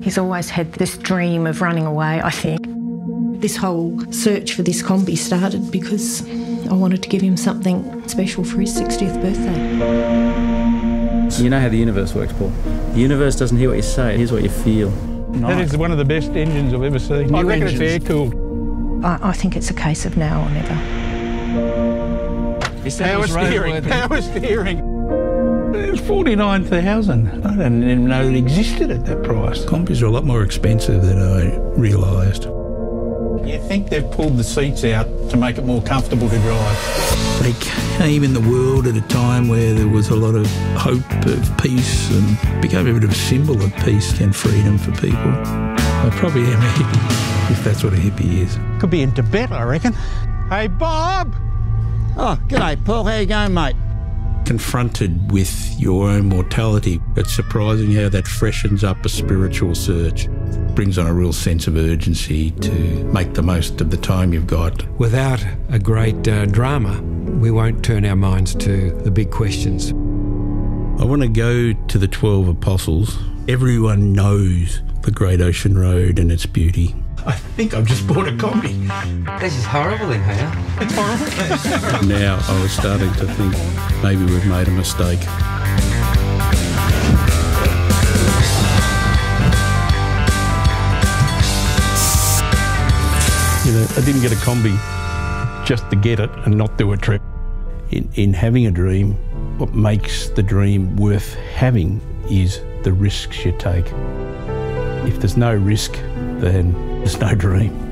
He's always had this dream of running away, I think. This whole search for this Kombi started because I wanted to give him something special for his 60th birthday. You know how the universe works, Paul. The universe doesn't hear what you say, it hears what you feel. That is one of the best engines I've ever seen. I reckon it's air cooled. I, I think it's a case of now or never. Power steering, power steering. It was 49000 I didn't even know it existed at that price. Kombis are a lot more expensive than I realised. You think they've pulled the seats out to make it more comfortable to drive? They came in the world at a time where there was a lot of hope of peace and became a bit of a symbol of peace and freedom for people. I probably am a hippie, if that's what a hippie is. Could be in Tibet, I reckon. Hey, Bob! Oh, g'day, Paul. How you going, mate? Confronted with your own mortality, it's surprising how that freshens up a spiritual search. Brings on a real sense of urgency to make the most of the time you've got. Without a great uh, drama, we won't turn our minds to the big questions. I want to go to the 12 apostles. Everyone knows the Great Ocean Road and its beauty. I think I've just bought a Kombi. This is horrible in here. It's horrible. now I was starting to think maybe we've made a mistake. you know, I didn't get a Kombi just to get it and not do a trip. In, in having a dream, what makes the dream worth having is the risks you take. If there's no risk, then there's no dream.